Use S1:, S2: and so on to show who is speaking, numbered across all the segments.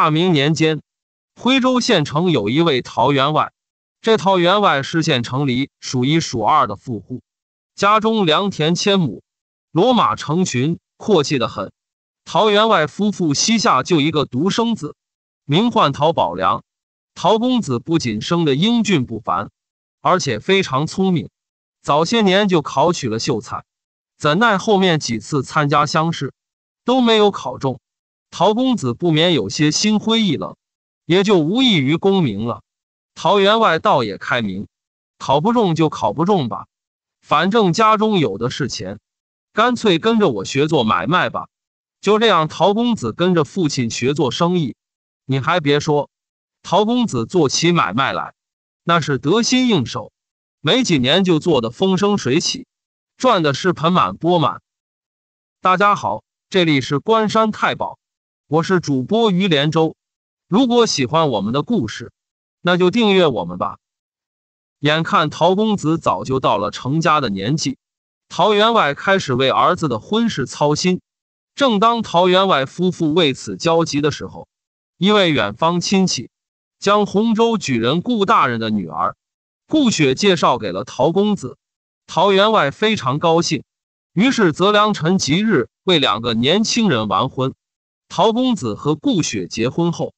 S1: 大明年间，徽州县城有一位陶员外，这陶员外是县城里数一数二的富户，家中良田千亩，骡马成群，阔气的很。陶员外夫妇膝下就一个独生子，名唤陶宝良。陶公子不仅生得英俊不凡，而且非常聪明，早些年就考取了秀才。怎奈后面几次参加乡试，都没有考中。陶公子不免有些心灰意冷，也就无异于功名了。陶员外倒也开明，考不中就考不中吧，反正家中有的是钱，干脆跟着我学做买卖吧。就这样，陶公子跟着父亲学做生意。你还别说。陶公子做起买卖来，那是得心应手，没几年就做得风生水起，赚的是盆满钵满。大家好，这里是关山太保，我是主播于连州。如果喜欢我们的故事，那就订阅我们吧。眼看陶公子早就到了成家的年纪，陶员外开始为儿子的婚事操心。正当陶员外夫妇为此焦急的时候，一位远方亲戚。将洪州举人顾大人的女儿顾雪介绍给了陶公子，陶员外非常高兴，于是择良辰吉日为两个年轻人完婚。陶公子和顾雪结婚后，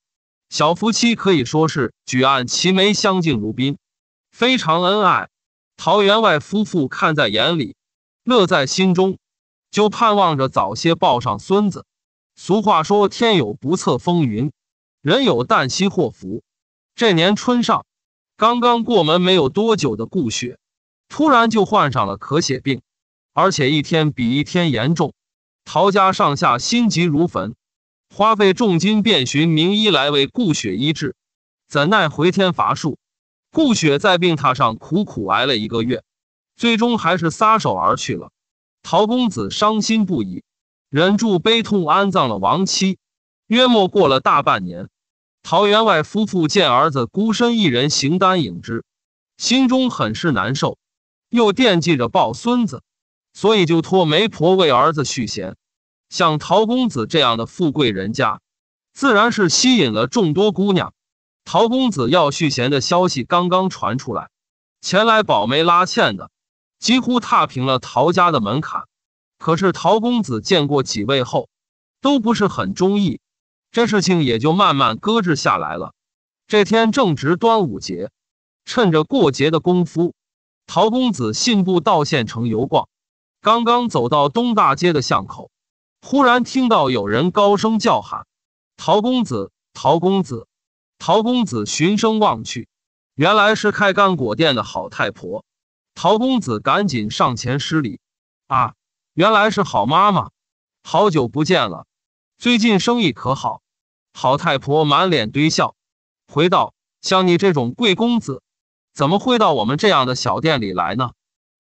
S1: 小夫妻可以说是举案齐眉，相敬如宾，非常恩爱。陶员外夫妇看在眼里，乐在心中，就盼望着早些抱上孙子。俗话说：“天有不测风云，人有旦夕祸福。”这年春上，刚刚过门没有多久的顾雪，突然就患上了咳血病，而且一天比一天严重。陶家上下心急如焚，花费重金遍寻名医来为顾雪医治，怎奈回天乏术。顾雪在病榻上苦苦挨了一个月，最终还是撒手而去了。陶公子伤心不已，忍住悲痛安葬了亡妻。约莫过了大半年。陶员外夫妇见儿子孤身一人形单影只，心中很是难受，又惦记着抱孙子，所以就托媒婆为儿子续弦。像陶公子这样的富贵人家，自然是吸引了众多姑娘。陶公子要续弦的消息刚刚传出来，前来保媒拉纤的几乎踏平了陶家的门槛。可是陶公子见过几位后，都不是很中意。这事情也就慢慢搁置下来了。这天正值端午节，趁着过节的功夫，陶公子信步到县城游逛。刚刚走到东大街的巷口，忽然听到有人高声叫喊：“陶公子，陶公子！”陶公子循声望去，原来是开干果店的好太婆。陶公子赶紧上前施礼：“啊，原来是好妈妈，好久不见了，最近生意可好？”好太婆满脸堆笑，回道：“像你这种贵公子，怎么会到我们这样的小店里来呢？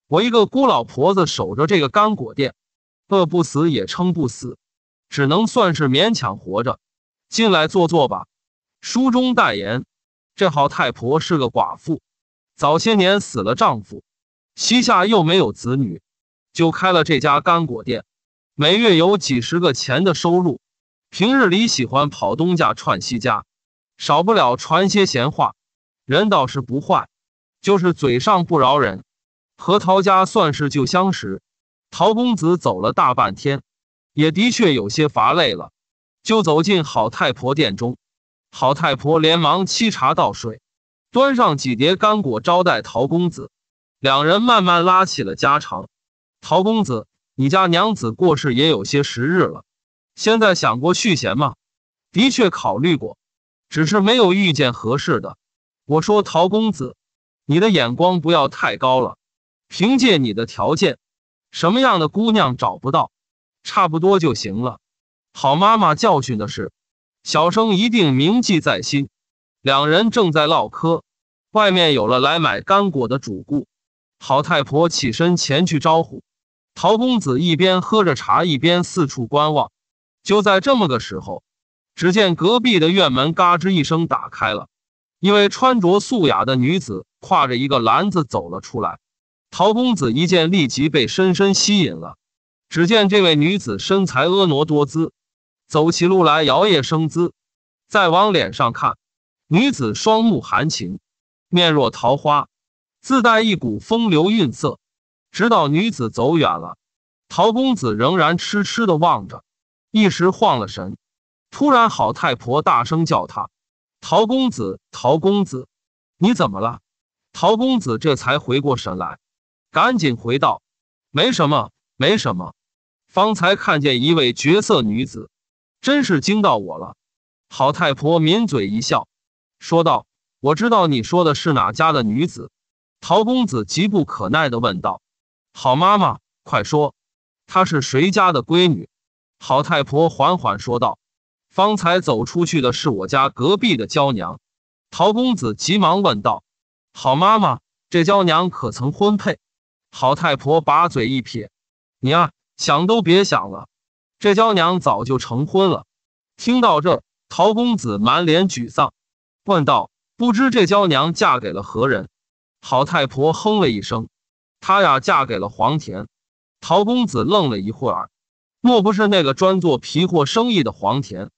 S1: 我一个孤老婆子守着这个干果店，饿不死也撑不死，只能算是勉强活着。进来坐坐吧。”书中代言，这好太婆是个寡妇，早些年死了丈夫，膝下又没有子女，就开了这家干果店，每月有几十个钱的收入。平日里喜欢跑东家串西家，少不了传些闲话。人倒是不坏，就是嘴上不饶人。和陶家算是旧相识，陶公子走了大半天，也的确有些乏累了，就走进好太婆店中。好太婆连忙沏茶倒水，端上几碟干果招待陶公子。两人慢慢拉起了家常。陶公子，你家娘子过世也有些时日了。现在想过续弦吗？的确考虑过，只是没有遇见合适的。我说陶公子，你的眼光不要太高了。凭借你的条件，什么样的姑娘找不到？差不多就行了。好妈妈教训的是，小生一定铭记在心。两人正在唠嗑，外面有了来买干果的主顾。好太婆起身前去招呼，陶公子一边喝着茶，一边四处观望。就在这么个时候，只见隔壁的院门嘎吱一声打开了，一位穿着素雅的女子挎着一个篮子走了出来。陶公子一见，立即被深深吸引了。只见这位女子身材婀娜多姿，走起路来摇曳生姿，再往脸上看，女子双目含情，面若桃花，自带一股风流韵色。直到女子走远了，陶公子仍然痴痴的望着，一时晃了神。突然，好太婆大声叫他：“陶公子，陶公子，你怎么了？”陶公子这才回过神来，赶紧回道：“没什么，没什么。方才看见一位绝色女子，真是惊到我了。”好太婆抿嘴一笑，说道：“我知道你说的是哪家的女子。”陶公子急不可耐的问道。好妈妈，快说，她是谁家的闺女？好太婆缓缓说道：“方才走出去的是我家隔壁的娇娘。”陶公子急忙问道：“好妈妈，这娇娘可曾婚配？”好太婆把嘴一撇：“你啊，想都别想了，这娇娘早就成婚了。”听到这，陶公子满脸沮丧，问道：“不知这娇娘嫁给了何人？”好太婆哼了一声。她呀，嫁给了黄田。陶公子愣了一会儿，莫不是那个专做皮货生意的黄田？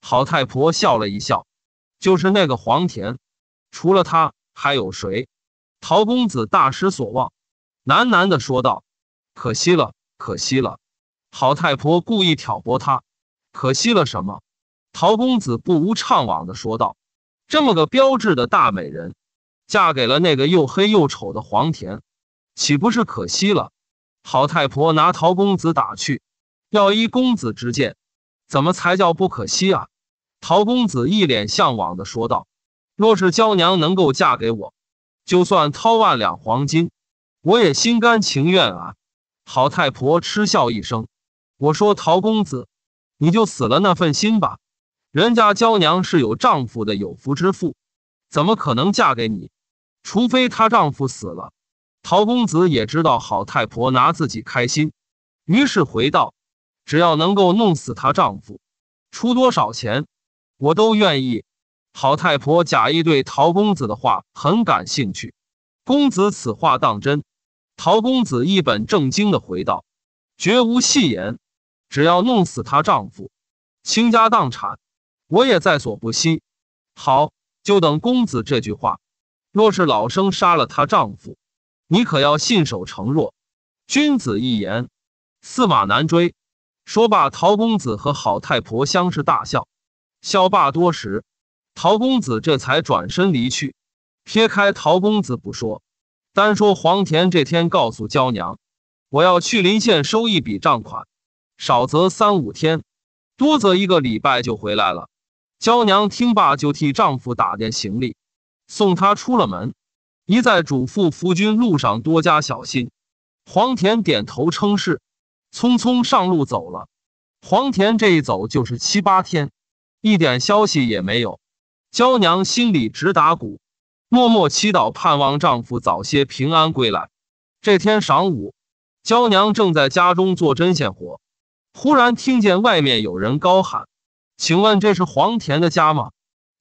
S1: 好太婆笑了一笑，就是那个黄田。除了他，还有谁？陶公子大失所望，喃喃的说道：“可惜了，可惜了。”好太婆故意挑拨他：“可惜了什么？”陶公子不无怅惘的说道：“这么个标致的大美人，嫁给了那个又黑又丑的黄田。”岂不是可惜了？好太婆拿陶公子打趣，要依公子之见，怎么才叫不可惜啊？陶公子一脸向往的说道：“若是娇娘能够嫁给我，就算掏万两黄金，我也心甘情愿啊！”好太婆嗤笑一声：“我说陶公子，你就死了那份心吧。人家娇娘是有丈夫的有夫之妇，怎么可能嫁给你？除非她丈夫死了。”陶公子也知道好太婆拿自己开心，于是回道：“只要能够弄死她丈夫，出多少钱我都愿意。”好太婆假意对陶公子的话很感兴趣。公子此话当真？陶公子一本正经的回道：“绝无戏言，只要弄死她丈夫，倾家荡产，我也在所不惜。”好，就等公子这句话。若是老生杀了她丈夫，你可要信守承诺，君子一言，驷马难追。说罢，陶公子和好太婆相视大笑。笑罢多时，陶公子这才转身离去。撇开陶公子不说，单说黄田这天告诉娇娘：“我要去临县收一笔账款，少则三五天，多则一个礼拜就回来了。”娇娘听罢，就替丈夫打点行李，送他出了门。一再嘱咐夫君路上多加小心。黄田点头称是，匆匆上路走了。黄田这一走就是七八天，一点消息也没有。娇娘心里直打鼓，默默祈祷，盼望丈夫早些平安归来。这天晌午，娇娘正在家中做针线活，忽然听见外面有人高喊：“请问这是黄田的家吗？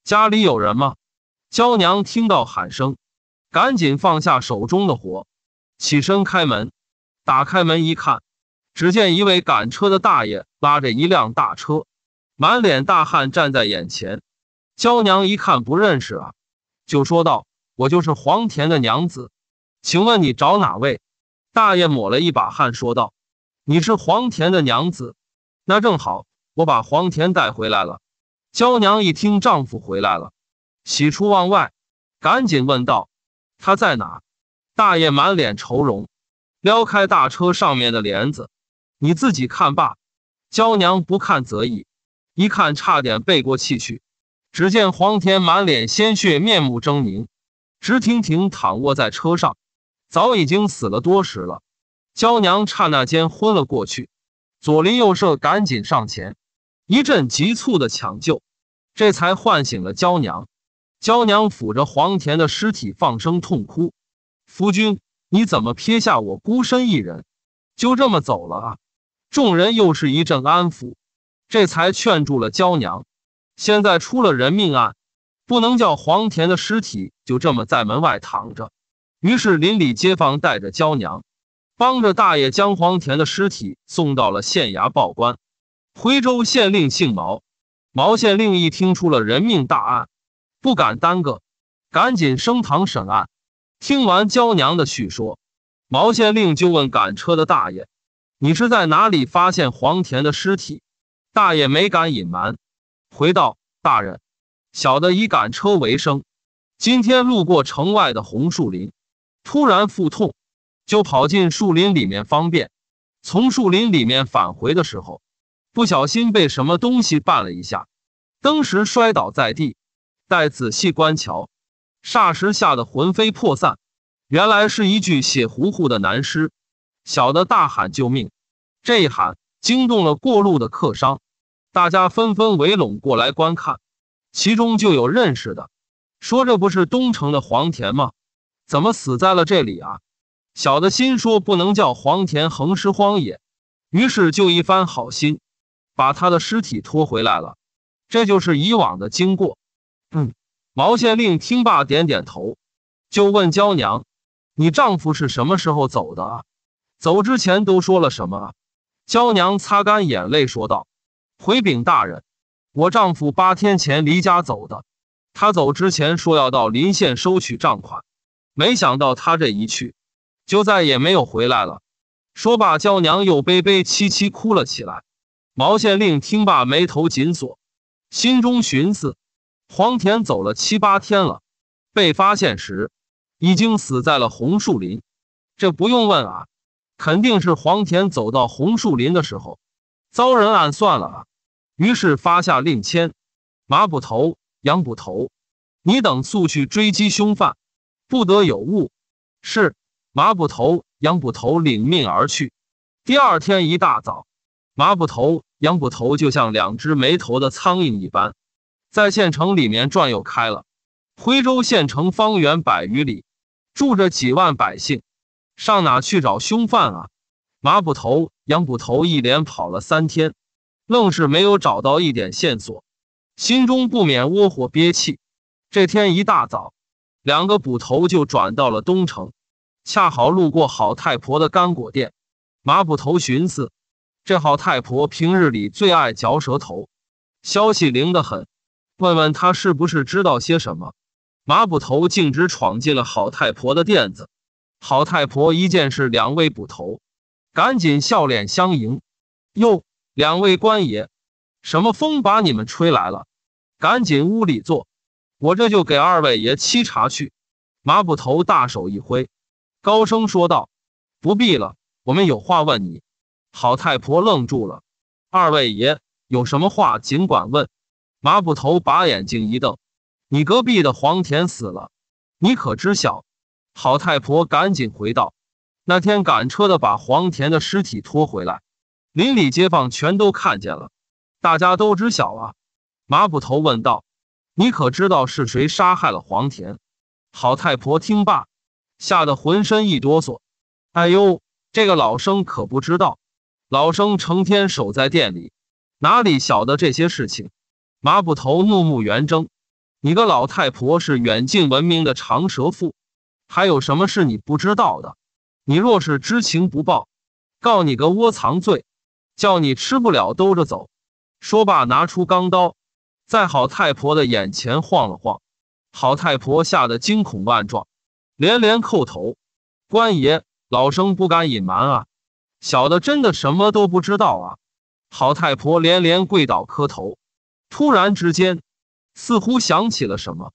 S1: 家里有人吗？”娇娘听到喊声。赶紧放下手中的活，起身开门。打开门一看，只见一位赶车的大爷拉着一辆大车，满脸大汗站在眼前。娇娘一看不认识啊，就说道：“我就是黄田的娘子，请问你找哪位？”大爷抹了一把汗，说道：“你是黄田的娘子，那正好，我把黄田带回来了。”娇娘一听丈夫回来了，喜出望外，赶紧问道。他在哪？大爷满脸愁容，撩开大车上面的帘子，你自己看罢。娇娘不看则已，一看差点背过气去。只见黄田满脸鲜血，面目狰狞，直挺挺躺卧在车上，早已经死了多时了。娇娘刹那间昏了过去，左邻右舍赶紧上前，一阵急促的抢救，这才唤醒了娇娘。娇娘抚着黄田的尸体，放声痛哭：“夫君，你怎么撇下我孤身一人，就这么走了啊？”众人又是一阵安抚，这才劝住了娇娘。现在出了人命案，不能叫黄田的尸体就这么在门外躺着。于是邻里街坊带着娇娘，帮着大爷将黄田的尸体送到了县衙报官。徽州县令姓毛，毛县令一听出了人命大案，不敢耽搁，赶紧升堂审案。听完娇娘的叙说，毛县令就问赶车的大爷：“你是在哪里发现黄田的尸体？”大爷没敢隐瞒，回道：“大人，小的以赶车为生，今天路过城外的红树林，突然腹痛，就跑进树林里面方便。从树林里面返回的时候。”不小心被什么东西绊了一下，当时摔倒在地。待仔细观瞧，霎时吓得魂飞魄散。原来是一具血糊糊的男尸。小的大喊救命，这一喊惊动了过路的客商，大家纷纷围拢过来观看。其中就有认识的，说这不是东城的黄田吗？怎么死在了这里啊？小的心说不能叫黄田横尸荒野，于是就一番好心。把他的尸体拖回来了，这就是以往的经过。嗯，毛县令听罢点点头，就问娇娘：“你丈夫是什么时候走的啊？走之前都说了什么啊？”娇娘擦干眼泪说道：“回禀大人，我丈夫八天前离家走的。他走之前说要到临县收取账款，没想到他这一去，就再也没有回来了。”说罢，娇娘又悲悲戚戚哭了起来。毛县令听罢，眉头紧锁，心中寻思：黄田走了七八天了，被发现时已经死在了红树林。这不用问啊，肯定是黄田走到红树林的时候遭人暗算了。于是发下令签：马捕头、杨捕头，你等速去追击凶犯，不得有误。是马捕头、杨捕头领命而去。第二天一大早。马捕头、杨捕头就像两只没头的苍蝇一般，在县城里面转悠开了。徽州县城方圆百余里，住着几万百姓，上哪去找凶犯啊？马捕头、杨捕头一连跑了三天，愣是没有找到一点线索，心中不免窝火憋气。这天一大早，两个捕头就转到了东城，恰好路过好太婆的干果店。马捕头寻思。这好太婆平日里最爱嚼舌头，消息灵得很。问问她是不是知道些什么？马捕头径直闯进了好太婆的店子。好太婆一见是两位捕头，赶紧笑脸相迎。哟，两位官爷，什么风把你们吹来了？赶紧屋里坐，我这就给二位爷沏茶去。马捕头大手一挥，高声说道：“不必了，我们有话问你。”好太婆愣住了，二位爷有什么话尽管问。马捕头把眼睛一瞪：“你隔壁的黄田死了，你可知晓？”好太婆赶紧回道：“那天赶车的把黄田的尸体拖回来，邻里街坊全都看见了，大家都知晓啊。”马捕头问道：“你可知道是谁杀害了黄田？”好太婆听罢，吓得浑身一哆嗦：“哎呦，这个老生可不知道。”老生成天守在店里，哪里晓得这些事情？马捕头怒目圆睁：“你个老太婆是远近闻名的长舌妇，还有什么是你不知道的？你若是知情不报，告你个窝藏罪，叫你吃不了兜着走。”说罢，拿出钢刀，在好太婆的眼前晃了晃。好太婆吓得惊恐万状，连连叩头：“官爷，老生不敢隐瞒啊！”小的真的什么都不知道啊！好太婆连连跪倒磕头，突然之间，似乎想起了什么，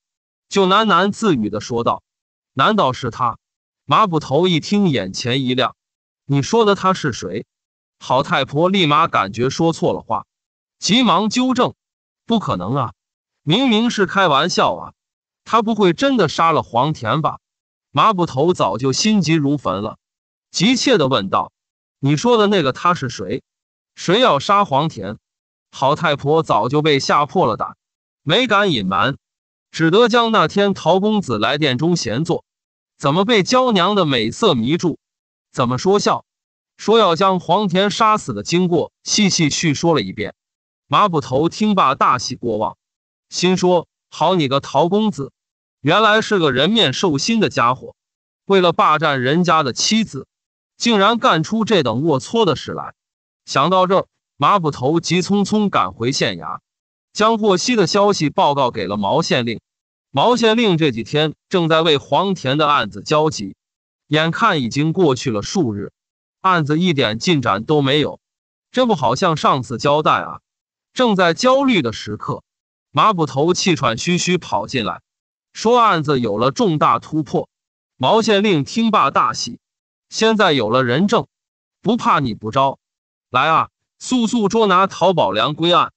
S1: 就喃喃自语的说道：“难道是他？”马捕头一听，眼前一亮：“你说的他是谁？”好太婆立马感觉说错了话，急忙纠正：“不可能啊，明明是开玩笑啊！他不会真的杀了黄田吧？”马捕头早就心急如焚了，急切的问道。你说的那个他是谁？谁要杀黄田？好太婆早就被吓破了胆，没敢隐瞒，只得将那天陶公子来殿中闲坐，怎么被娇娘的美色迷住，怎么说笑，说要将黄田杀死的经过细细叙说了一遍。马捕头听罢大喜过望，心说：好你个陶公子，原来是个人面兽心的家伙，为了霸占人家的妻子。竟然干出这等龌龊的事来！想到这，马捕头急匆匆赶回县衙，将获悉的消息报告给了毛县令。毛县令这几天正在为黄田的案子焦急，眼看已经过去了数日，案子一点进展都没有，这不好像上次交代啊！正在焦虑的时刻，马捕头气喘吁吁跑进来，说案子有了重大突破。毛县令听罢大喜，现在有了人证，不怕你不招。来啊，速速捉拿陶宝良归案。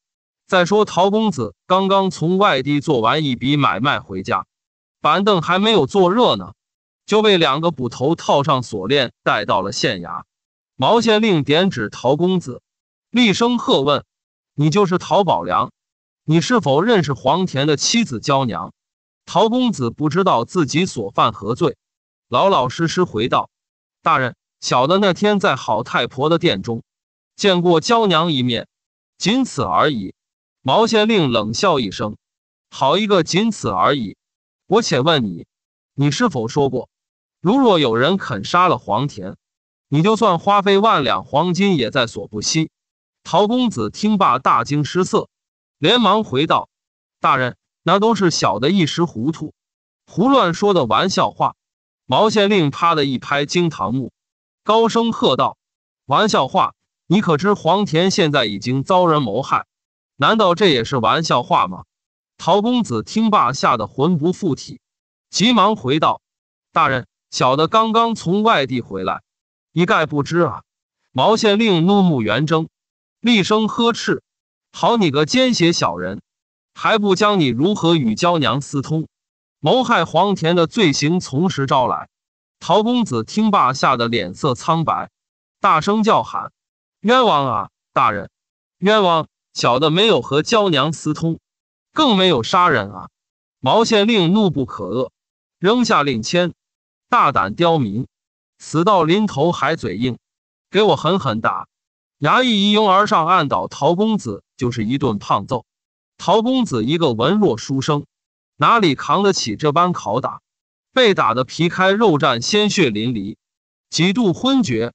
S1: 再说，陶公子刚刚从外地做完一笔买卖回家，板凳还没有坐热呢，就被两个捕头套上锁链带到了县衙。毛县令点指陶公子，厉声喝问：“你就是陶宝良？你是否认识黄田的妻子娇娘？”陶公子不知道自己所犯何罪，老老实实回道：“大人，小的那天在好太婆的殿中见过娇娘一面，仅此而已。”毛县令冷笑一声：“好一个仅此而已！我且问你，你是否说过，如若有人肯杀了黄田，你就算花费万两黄金也在所不惜？”陶公子听罢大惊失色，连忙回道：“大人，那都是小的一时糊涂，胡乱说的玩笑话。”毛县令啪的一拍惊堂木，高声喝道：“玩笑话！你可知黄田现在已经遭人谋害？”难道这也是玩笑话吗？陶公子听罢，吓得魂不附体，急忙回道：“大人，小的刚刚从外地回来，一概不知啊！”毛县令怒目圆睁，厉声呵斥：“好你个奸邪小人，还不将你如何与娇娘私通、谋害黄田的罪行从实招来！”陶公子听罢，吓得脸色苍白，大声叫喊：“冤枉啊！大人，冤枉！”小的没有和娇娘私通，更没有杀人啊！毛县令怒不可遏，扔下令签，大胆刁民，死到临头还嘴硬，给我狠狠打！衙役一拥而上，按倒陶公子，就是一顿胖揍。陶公子一个文弱书生，哪里扛得起这般拷打？被打得皮开肉绽，鲜血淋漓，几度昏厥。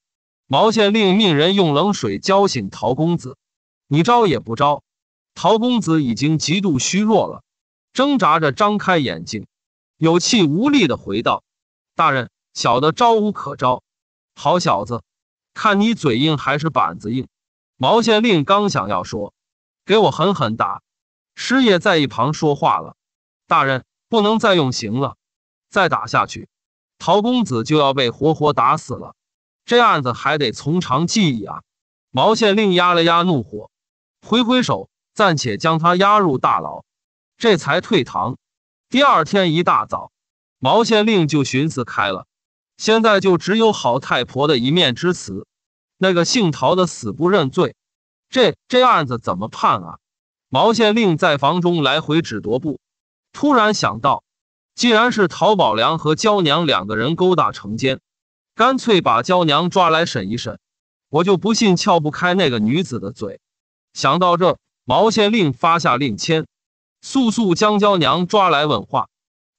S1: 毛县令命人用冷水浇醒陶公子。你招也不招，陶公子已经极度虚弱了，挣扎着张开眼睛，有气无力的回道：“大人，小的招无可招。好小子，看你嘴硬还是板子硬。”毛县令刚想要说：“给我狠狠打！”师爷在一旁说话了：“大人，不能再用刑了，再打下去，陶公子就要被活活打死了。这案子还得从长计议啊！”毛县令压了压怒火。挥挥手，暂且将他押入大牢，这才退堂。第二天一大早，毛县令就寻思开了，现在就只有好太婆的一面之词。那个姓陶的死不认罪，这这案子怎么判啊？毛县令在房中来回指踱步，突然想到，既然是陶宝良和娇娘两个人勾搭成奸，干脆把娇娘抓来审一审，我就不信撬不开那个女子的嘴。想到这，毛县令发下令签，速速将娇娘抓来问话。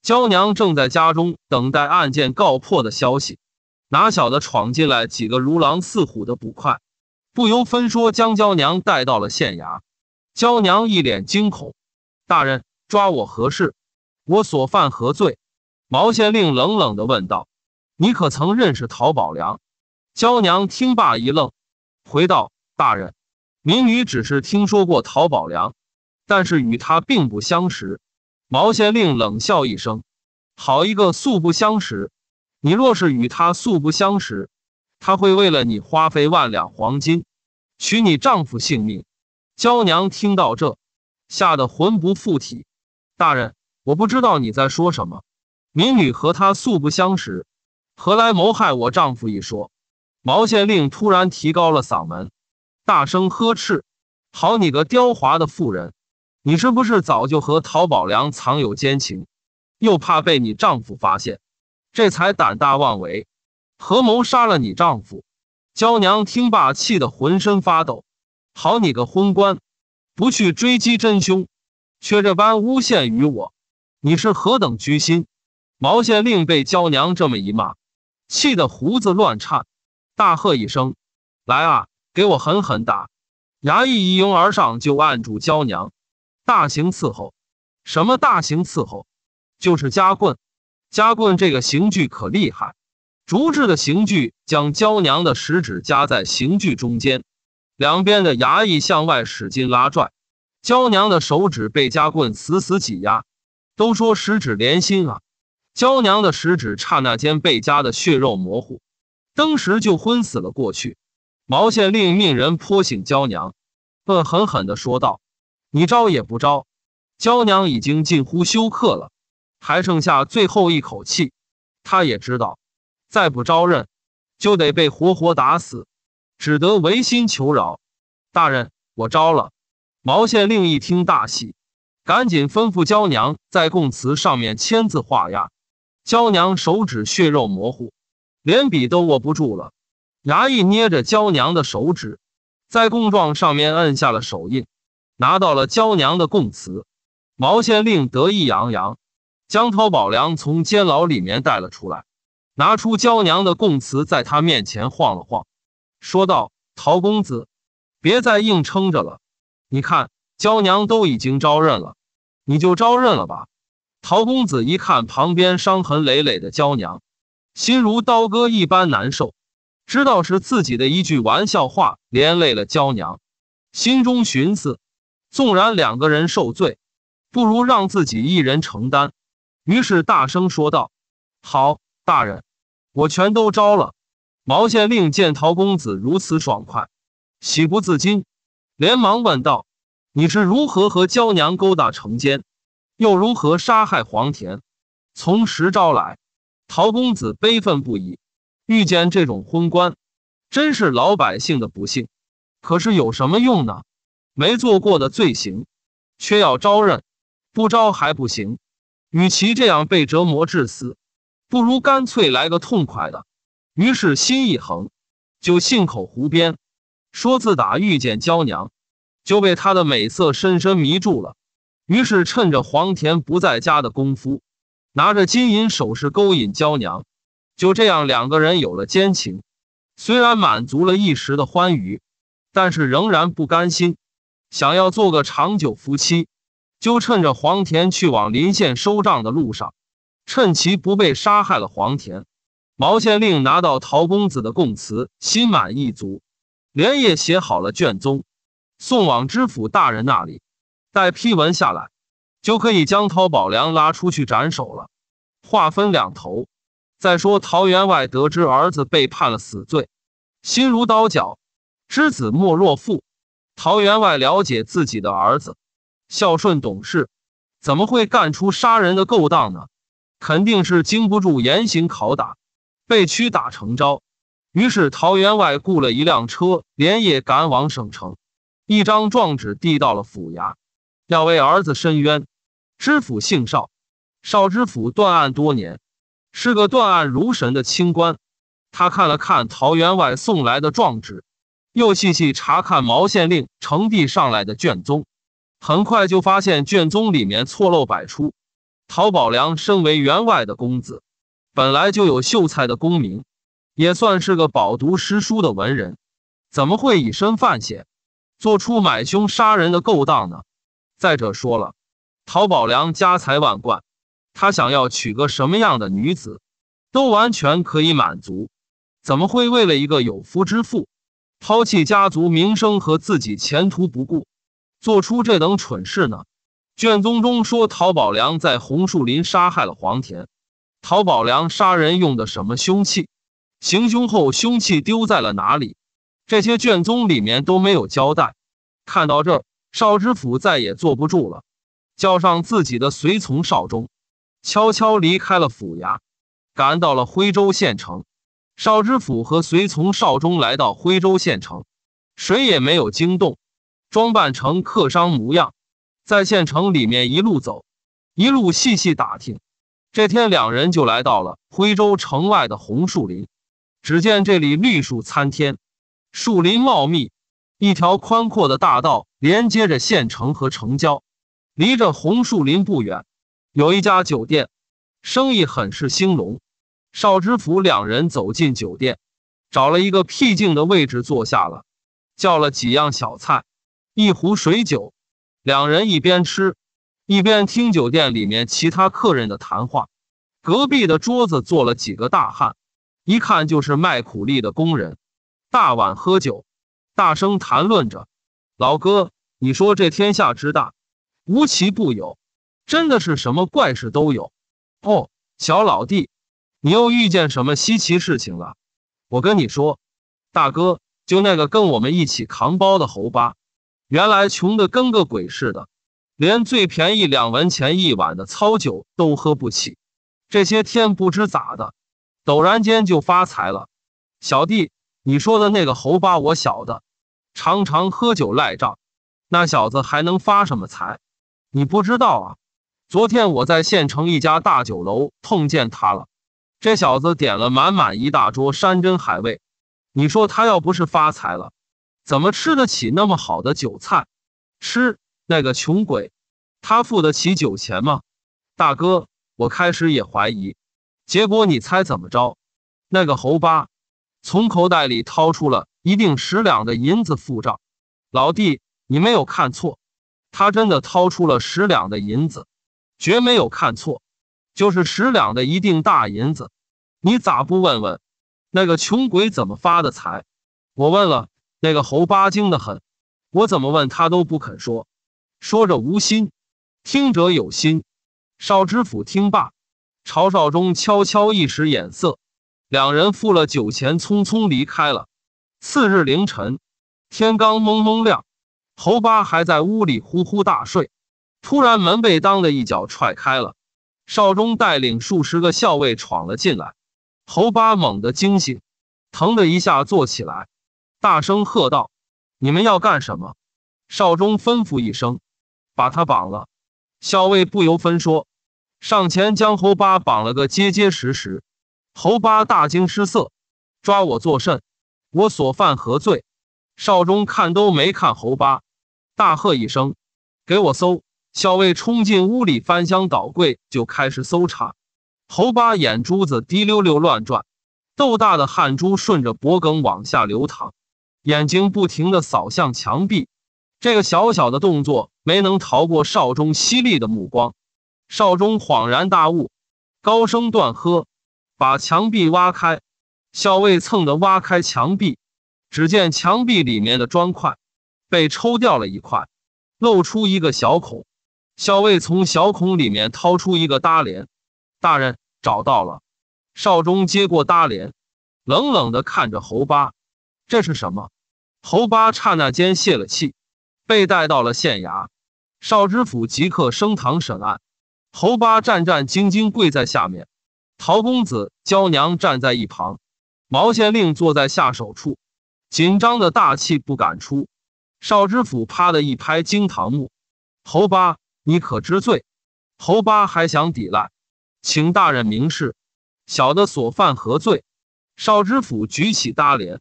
S1: 娇娘正在家中等待案件告破的消息，哪晓得闯进来几个如狼似虎的捕快，不由分说将娇娘带到了县衙。娇娘一脸惊恐：“大人，抓我何事？我所犯何罪？”毛县令冷冷地问道：“你可曾认识陶宝良？”娇娘听罢一愣，回道：“大人。”民女只是听说过陶宝良，但是与他并不相识。毛县令冷笑一声：“好一个素不相识！你若是与他素不相识，他会为了你花费万两黄金，取你丈夫性命。”娇娘听到这，吓得魂不附体。大人，我不知道你在说什么。民女和他素不相识，何来谋害我丈夫一说？毛县令突然提高了嗓门。大声呵斥：“好你个刁滑的妇人，你是不是早就和陶宝良藏有奸情，又怕被你丈夫发现，这才胆大妄为，合谋杀了你丈夫？”娇娘听罢，气得浑身发抖：“好你个昏官，不去追击真凶，却这般诬陷于我，你是何等居心？”毛县令被娇娘这么一骂，气得胡子乱颤，大喝一声：“来啊！”给我狠狠打！衙役一拥而上，就按住娇娘，大刑伺候。什么大刑伺候？就是夹棍。夹棍这个刑具可厉害，竹制的刑具将娇娘的食指夹在刑具中间，两边的衙役向外使劲拉拽，娇娘的手指被夹棍死死挤压。都说十指连心啊，娇娘的食指刹那间被夹的血肉模糊，当时就昏死了过去。毛县令命人泼醒娇娘，恶狠狠地说道：“你招也不招。”娇娘已经近乎休克了。还剩下最后一口气，他也知道，再不招认，就得被活活打死，只得违心求饶。大人，我招了。毛县令一听大喜，赶紧吩咐娇娘在供词上面签字画押。娇娘手指血肉模糊，连笔都握不住了。衙役捏着娇娘的手指，在供状上面摁下了手印，拿到了娇娘的供词。毛县令得意洋洋。将陶宝良从监牢里面带了出来，拿出娇娘的供词，在他面前晃了晃，说道：“陶公子，别再硬撑着了。你看，娇娘都已经招认了，你就招认了吧。”陶公子一看旁边伤痕累累的娇娘，心如刀割一般难受，知道是自己的一句玩笑话连累了娇娘，心中寻思：纵然两个人受罪，不如让自己一人承担。于是大声说道：“好，大人，我全都招了。”毛县令见陶公子如此爽快，喜不自禁，连忙问道：“你是如何和娇娘勾搭成奸，又如何杀害黄田？从实招来。”陶公子悲愤不已，遇见这种昏官，真是老百姓的不幸。可是有什么用呢？没做过的罪行，却要招认，不招还不行。与其这样被折磨致死，不如干脆来个痛快的。于是心一横，就信口胡编，说自打遇见娇娘，就被她的美色深深迷住了。于是趁着黄田不在家的功夫，拿着金银首饰勾引娇娘。就这样，两个人有了奸情。虽然满足了一时的欢愉，但是仍然不甘心，想要做个长久夫妻。就趁着黄田去往临县收账的路上，趁其不被杀害了黄田。毛县令拿到陶公子的供词，心满意足，连夜写好了卷宗，送往知府大人那里。待批文下来，就可以将陶宝良拉出去斩首了。话分两头。再说陶员外得知儿子被判了死罪，心如刀绞。知子莫若父，陶员外了解自己的儿子。孝顺懂事，怎么会干出杀人的勾当呢？肯定是经不住严刑拷打，被屈打成招。于是陶员外雇了一辆车，连夜赶往省城，一张状纸递到了府衙，要为儿子申冤。知府姓邵，邵知府断案多年，是个断案如神的清官。他看了看陶员外送来的状纸，又细细查看毛县令呈递上来的卷宗。很快就发现卷宗里面错漏百出。陶宝良身为员外的公子，本来就有秀才的功名，也算是个饱读诗书的文人，怎么会以身犯险，做出买凶杀人的勾当呢？再者说了，陶宝良家财万贯，他想要娶个什么样的女子，都完全可以满足，怎么会为了一个有夫之妇，抛弃家族名声和自己前途不顾？做出这等蠢事呢？卷宗中说，陶宝良在红树林杀害了黄田。陶宝良杀人用的什么凶器？行凶后凶器丢在了哪里？这些卷宗里面都没有交代。看到这，邵知府再也坐不住了，叫上自己的随从邵忠，悄悄离开了府衙，赶到了徽州县城。邵知府和随从邵忠来到徽州县城，谁也没有惊动。装扮成客商模样，在县城里面一路走，一路细细打听。这天，两人就来到了徽州城外的红树林。只见这里绿树参天，树林茂密，一条宽阔的大道连接着县城和城郊。离着红树林不远，有一家酒店，生意很是兴隆。邵知府两人走进酒店，找了一个僻静的位置坐下了，叫了几样小菜。一壶水酒，两人一边吃，一边听酒店里面其他客人的谈话。隔壁的桌子坐了几个大汉，一看就是卖苦力的工人，大碗喝酒，大声谈论着。老哥，你说这天下之大，无奇不有，真的是什么怪事都有。哦，小老弟，你又遇见什么稀奇事情了？我跟你说，大哥，就那个跟我们一起扛包的猴八，原来穷的跟个鬼似的，连最便宜两文钱一碗的糙酒都喝不起。这些天不知咋的，陡然间就发财了。小弟，你说的那个猴八，我晓得，常常喝酒赖账，那小子还能发什么财？你不知道啊？昨天我在县城一家大酒楼碰见他了，这小子点了满满一大桌山珍海味。你说他要不是发财了，怎么吃得起那么好的酒菜？吃那个穷鬼，他付得起酒钱吗？大哥。我开始也怀疑，结果你猜怎么着？那个侯八从口袋里掏出了一锭十两的银子付账。老弟，你没有看错，他真的掏出了十两的银子，绝没有看错，就是十两的一锭大银子。你咋不问问那个穷鬼怎么发的财？我问了，那个侯八精的很，我怎么问他都不肯说。说者无心，听者有心。少知府听罢，朝少忠悄悄一使眼色，两人付了酒钱，匆匆离开了。次日凌晨，天刚蒙蒙亮，侯八还在屋里呼呼大睡，突然门被当的一脚踹开了，少忠带领数十个校尉闯了进来。侯八猛地惊醒，腾的一下坐起来，大声喝道：“你们要干什么？”少忠吩咐一声：“把他绑了。”校尉不由分说。上前将侯八绑了个结结实实，侯八大惊失色，抓我作甚？我所犯何罪？少忠看都没看侯八，大喝一声：“给我搜！”校尉冲进屋里，翻箱倒柜就开始搜查。侯八眼珠子滴溜溜乱转，豆大的汗珠顺着脖梗往下流淌，眼睛不停的扫向墙壁。这个小小的动作没能逃过少忠犀利的目光。少忠恍然大悟，高声断喝：“把墙壁挖开！”校尉蹭的挖开墙壁，只见墙壁里面的砖块被抽掉了一块，露出一个小孔。校尉从小孔里面掏出一个搭帘，大人找到了。少忠接过搭帘，冷冷的看着侯八：“这是什么？”侯八刹那间泄了气，被带到了县衙。少知府即刻升堂审案。侯八战战兢兢跪在下面，陶公子、娇娘站在一旁，毛县令坐在下手处，紧张的大气不敢出。少知府啪的一拍惊堂木：“侯八，你可知罪？”侯八还想抵赖，请大人明示，小的所犯何罪？少知府举起搭帘，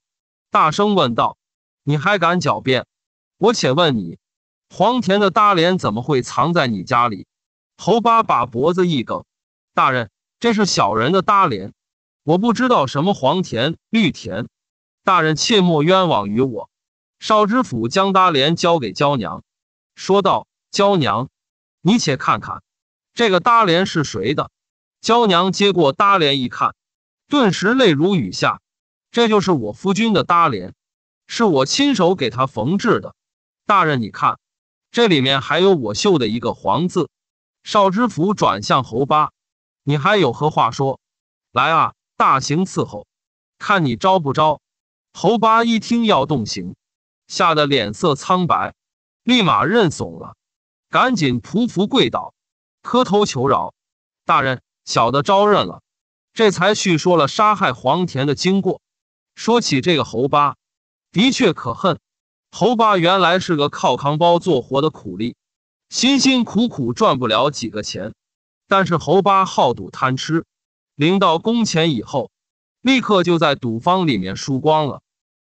S1: 大声问道：“你还敢狡辩？我且问你，黄田的搭帘怎么会藏在你家里？”侯八把脖子一梗：“大人，这是小人的搭帘，我不知道什么黄田绿田，大人切莫冤枉于我。”少知府将搭帘交给娇娘，说道：“娇娘，你且看看，这个搭帘是谁的？”娇娘接过搭帘一看，顿时泪如雨下：“这就是我夫君的搭帘，是我亲手给他缝制的。大人，你看，这里面还有我绣的一个黄字。”少知府转向侯八：“你还有何话说？来啊，大刑伺候，看你招不招？”侯八一听要动刑，吓得脸色苍白，立马认怂了，赶紧匍匐跪倒，磕头求饶：“大人，小的招认了。”这才叙说了杀害黄田的经过。说起这个侯八，的确可恨。侯八原来是个靠扛包做活的苦力。辛辛苦苦赚不了几个钱，但是侯八好赌贪吃，领到工钱以后，立刻就在赌坊里面输光了。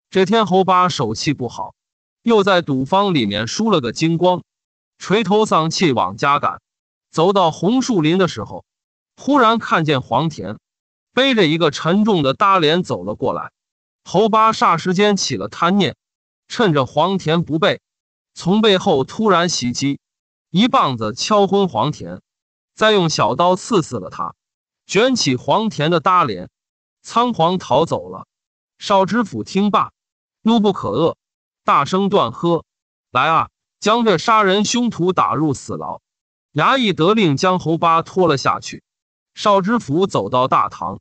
S1: 这天侯八手气不好，又在赌坊里面输了个精光，垂头丧气往家赶。走到红树林的时候，忽然看见黄田背着一个沉重的搭帘走了过来。侯八霎时间起了贪念，趁着黄田不备，从背后突然袭击。一棒子敲昏黄田，再用小刀刺死了他，卷起黄田的搭帘，仓皇逃走了。少知府听罢，怒不可遏，大声断喝：“来啊，将这杀人凶徒打入死牢！”衙役得令将侯八拖了下去。少知府走到大堂，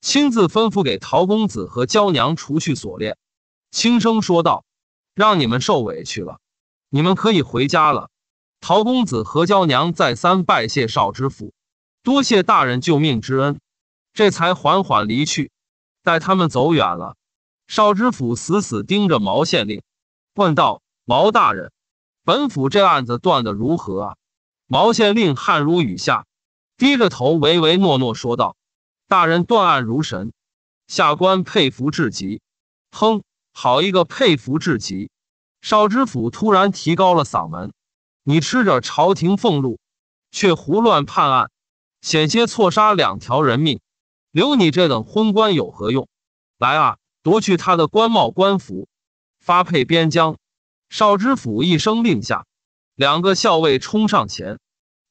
S1: 亲自吩咐给陶公子和娇娘除去锁链，轻声说道：“让你们受委屈了，你们可以回家了。”陶公子和娇娘再三拜谢少知府，多谢大人救命之恩，这才缓缓离去。待他们走远了，少知府死死盯着毛县令，问道：“毛大人，本府这案子断得如何啊？”毛县令汗如雨下。低着头，唯唯诺诺说道：“大人断案如神，下官佩服至极。”哼，好一个佩服至极！少知府突然提高了嗓门：“你吃着朝廷俸禄，却胡乱判案，险些错杀两条人命，留你这等昏官有何用？来啊，夺去他的官帽官服，发配边疆！”少知府一声令下，两个校尉冲上前。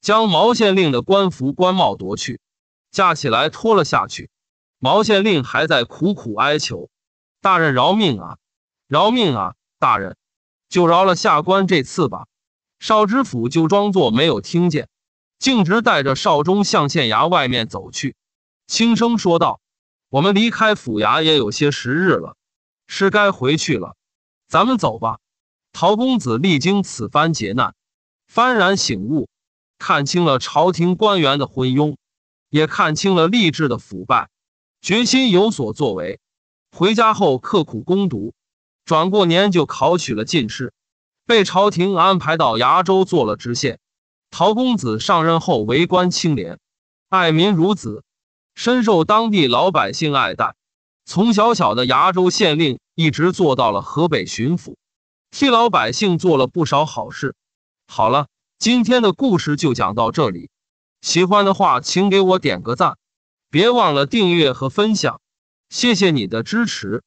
S1: 将毛县令的官服官帽夺去，架起来拖了下去。毛县令还在苦苦哀求：“大人饶命啊，饶命啊！大人，就饶了下官这次吧。”少知府就装作没有听见，径直带着少忠向县衙外面走去，轻声说道：“我们离开府衙也有些时日了，是该回去了。咱们走吧。”陶公子历经此番劫难，幡然醒悟。看清了朝廷官员的昏庸，也看清了吏治的腐败，决心有所作为。回家后刻苦攻读，转过年就考取了进士，被朝廷安排到崖州做了知县。陶公子上任后为官清廉，爱民如子，深受当地老百姓爱戴。从小小的崖州县令，一直做到了河北巡抚，替老百姓做了不少好事。好了。今天的故事就讲到这里，喜欢的话请给我点个赞，别忘了订阅和分享，谢谢你的支持。